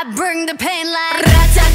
I bring the pain like